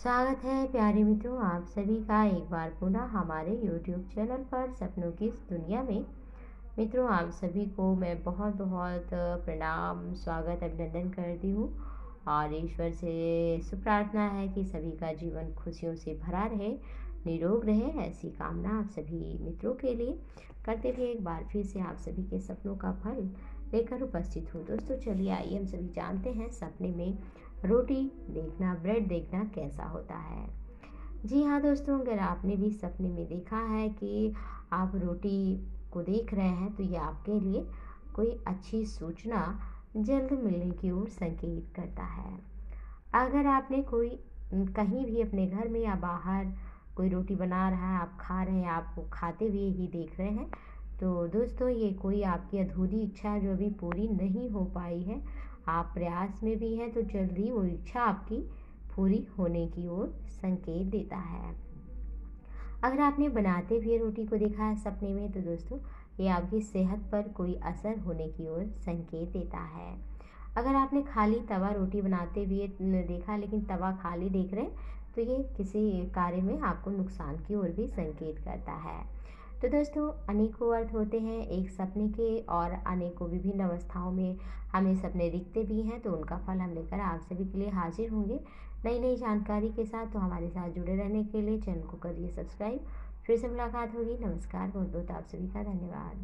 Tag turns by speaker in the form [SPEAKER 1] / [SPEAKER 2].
[SPEAKER 1] स्वागत है प्यारे मित्रों, आप सभी का एक बार पुनः हमारे YouTube चैनल पर सपनों की इस दुनिया में। मित्रों, आप सभी को मैं बहुत बहुत प्रणाम, स्वागत, अभिनंदन करती हूँ। और ईश्वर से सुप्रार्थना है कि सभी का जीवन खुशियों से भरा रहे, निरोग रहे, ऐसी कामना आप सभी मित्रों के लिए करते हुए एक बार फिर से आप सभी के सपनों का फल लेकर उपस्थित हूँ। दोस्तों, चलिए आइए, हम सभी जानते हैं सपने में रोटी देखना ब्रेड देखना कैसा होता है? जी हाँ दोस्तों, अगर आपने भी सपने में देखा है कि आप रोटी को देख रहे हैं तो ये आपके लिए कोई अच्छी सूचना जल्द मिलने की ओर संकेत करता है। अगर आपने कोई, कहीं भी अपने घर में या बाहर कोई रोटी बना रहा है, आप खा रहे हैं, आप खाते हुए ही देख रहे हैं तो दोस्तों ये कोई आपकी अधूरी इच्छा जो अभी पूरी नहीं हो पाई है आप प्रयास में भी हैं तो जल्दी वो इच्छा आपकी पूरी होने की ओर संकेत देता है। अगर आपने बनाते हुए रोटी को देखा है सपने में तो दोस्तों, ये आपकी सेहत पर कोई असर होने की ओर संकेत देता है। अगर आपने खाली तवा रोटी बनाते हुए देखा, लेकिन तवा खाली देख रहे हैं तो ये किसी कार्य में आपको नुकसान की ओर भी संकेत करता है। तो दोस्तों, अनेकों अर्थ होते हैं एक सपने के और अनेकों विभिन्न अवस्थाओं में हमें सपने दिखते भी हैं तो उनका फल हम लेकर आप सभी के लिए हाजिर होंगे। नई नई जानकारी के साथ तो हमारे साथ जुड़े रहने के लिए चैनल को करिए सब्सक्राइब। फिर से मुलाकात होगी। नमस्कार बहुत बहुत आप सभी का धन्यवाद।